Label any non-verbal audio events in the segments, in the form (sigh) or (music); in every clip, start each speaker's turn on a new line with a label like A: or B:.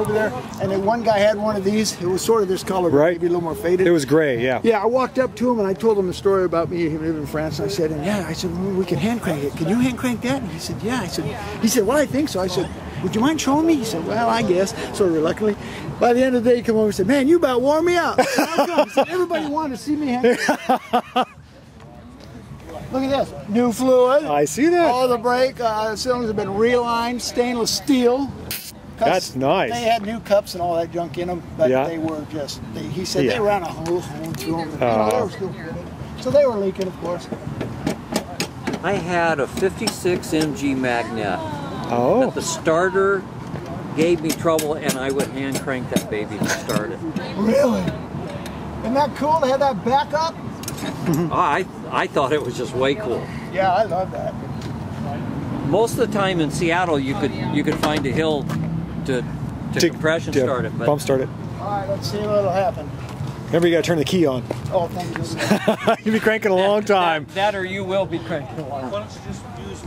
A: over there, and then one guy had one of these. It was sort of this color, but
B: Right.
A: maybe a little more faded.
B: It was gray, yeah.
A: Yeah, I walked up to him and I told him a story about me living in France. And I said, and yeah, I said, well, we can hand crank it. Can you hand crank that? And he said, yeah. I said, he said, well, I think so. I said, would you mind showing me? He said, well, I guess, sort of reluctantly. By the end of the day, he came over and said, man, you about wore me out. Said, How come? He said, everybody wanted to see me hand crank. (laughs) Look at this, new fluid.
B: I see that.
A: All the brake uh, cylinders have been realigned, stainless steel. Cups-
B: That's nice.
A: They had new cups and all that junk in them, but
B: Yeah.
A: they were just. They, he said
B: Yeah.
A: they ran a whole hole through them. Uh-huh. You know, they were still good. So they were leaking, of course.
C: I had a 56 MG Magnette.
B: Oh,
C: The starter gave me trouble, and I would hand crank that baby to start it.
A: Really? Isn't that cool? They had that backup. (laughs)
C: Ah, I I thought it was just way cool.
A: Yeah, I love that.
C: Most of the time in Seattle, you could you could find a hill to to, compression
B: to
C: start it, but
B: Bump start it.
A: All right, let's see what'll happen.
B: Remember, you got to turn the key on.
A: Oh, thank you. (laughs)
B: You'll be cranking a long time.
C: That, that or you will be cranking a while.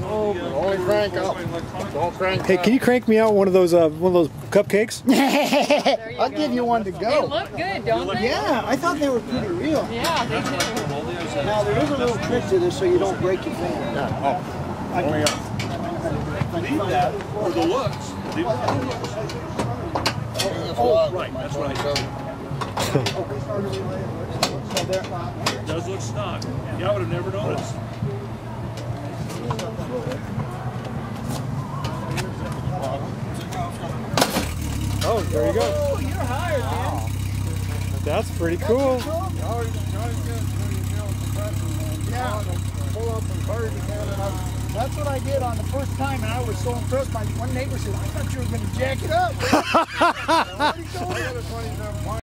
A: Only crank up. Don't crank
B: Hey, can you crank me out one of those uh, one of those cupcakes? (laughs)
A: I'll give you one to go.
D: They look good, don't they?
A: Yeah, I thought they were pretty real.
D: Yeah, they do.
A: Now there is a little trick to this, so you don't break your finger.
E: Oh, Leave that for the looks. Leave the looks. Oh, right, that's what I said. It does look snug. Yeah, I would have never noticed.
B: Oh, there you go.
A: Oh, you're hired, man.
B: That's pretty cool.
A: That's what I did on the first time, and I was so impressed. My one neighbor said, "I thought you were going to jack it up." (laughs)